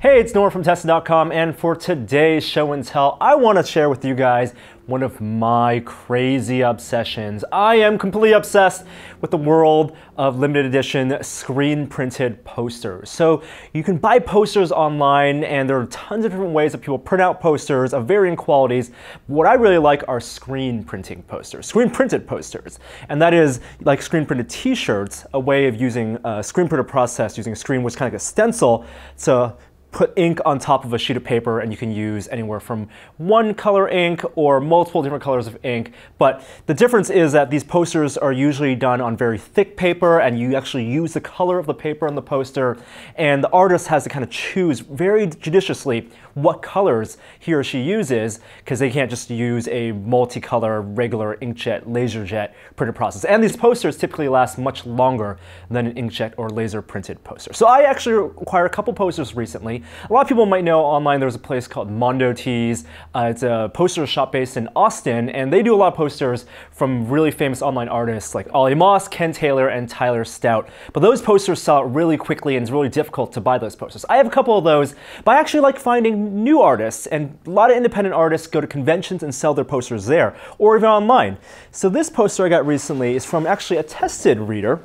Hey, it's Norm from Tested.com, and for today's show and tell, I want to share with you guys one of my crazy obsessions. I am completely obsessed with the world of limited edition screen printed posters. So you can buy posters online, and there are tons of different ways that people print out posters of varying qualities. What I really like are screen printing posters, screen printed posters. And that is like screen printed t shirts, a way of using a screen printer process using a screen, which is kind of like a stencil to put ink on top of a sheet of paper and you can use anywhere from one color ink or multiple different colors of ink. But the difference is that these posters are usually done on very thick paper and you actually use the color of the paper on the poster. And the artist has to kind of choose very judiciously what colors he or she uses because they can't just use a multicolor regular inkjet laserjet printed process. And these posters typically last much longer than an inkjet or laser printed poster. So I actually acquired a couple posters recently a lot of people might know online there's a place called Mondo Tees. Uh, it's a poster shop based in Austin, and they do a lot of posters from really famous online artists like Olly Moss, Ken Taylor, and Tyler Stout. But those posters sell out really quickly, and it's really difficult to buy those posters. I have a couple of those, but I actually like finding new artists, and a lot of independent artists go to conventions and sell their posters there, or even online. So this poster I got recently is from actually a tested reader.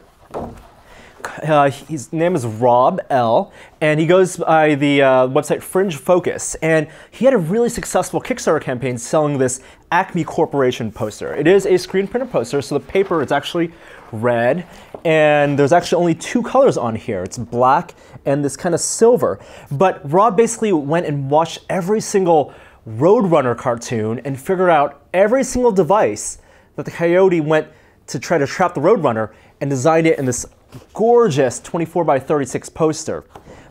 Uh, his name is Rob L, and he goes by the uh, website Fringe Focus. And he had a really successful Kickstarter campaign selling this Acme Corporation poster. It is a screen printed poster, so the paper is actually red, and there's actually only two colors on here. It's black and this kind of silver. But Rob basically went and watched every single Roadrunner cartoon and figured out every single device that the coyote went to try to trap the Roadrunner and designed it in this gorgeous 24 by 36 poster.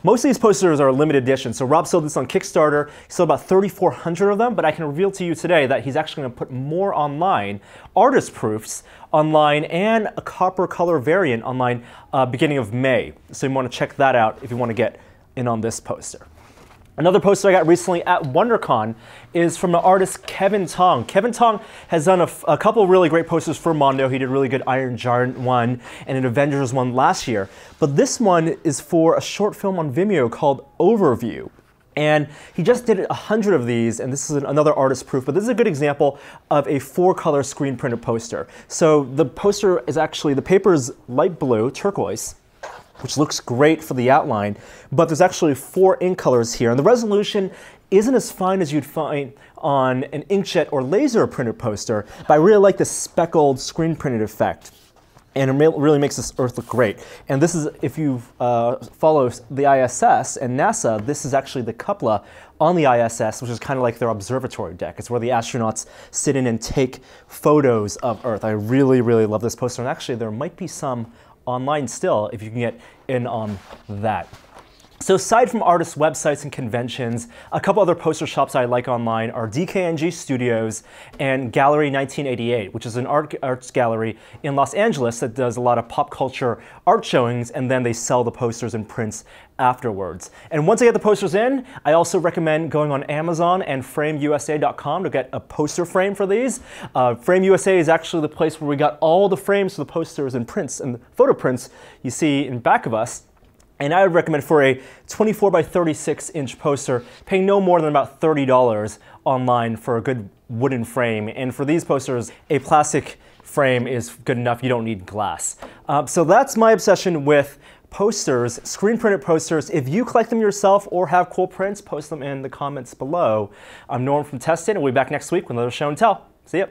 Most of these posters are limited edition, so Rob sold this on Kickstarter. He sold about 3,400 of them, but I can reveal to you today that he's actually going to put more online, artist proofs online, and a copper color variant online uh, beginning of May. So you want to check that out if you want to get in on this poster. Another poster I got recently at WonderCon is from the artist Kevin Tong. Kevin Tong has done a, couple really great posters for Mondo. He did a really good Iron Giant one and an Avengers one last year. But this one is for a short film on Vimeo called Overview. And he just did a hundred of these, and this is another artist proof, but this is a good example of a four color screen printed poster. So the poster is actually, the paper is light blue, turquoise, which looks great for the outline, but there's actually four ink colors here, and the resolution isn't as fine as you'd find on an inkjet or laser printed poster, but I really like the speckled screen printed effect. And it really makes this Earth look great. And this is, if you uh, follow the ISS and NASA, this is actually the cupola on the ISS, which is kind of like their observatory deck. It's where the astronauts sit in and take photos of Earth. I really, really love this poster. And actually, there might be some online still if you can get in on that. So aside from artist websites and conventions, a couple other poster shops I like online are DKNG Studios and Gallery 1988, which is an art arts gallery in Los Angeles that does a lot of pop culture art showings and then they sell the posters and prints afterwards. And once I get the posters in, I also recommend going on Amazon and frameusa.com to get a poster frame for these. Uh, is actually the place where we got all the frames for the posters and prints and photo prints you see in back of us. And I would recommend for a 24 by 36 inch poster, paying no more than about $30 online for a good wooden frame. And for these posters, a plastic frame is good enough. You don't need glass. Uh, so that's my obsession with posters, screen printed posters. If you collect them yourself or have cool prints, post them in the comments below. I'm Norm from Tested, and we'll be back next week with another show and tell. See ya.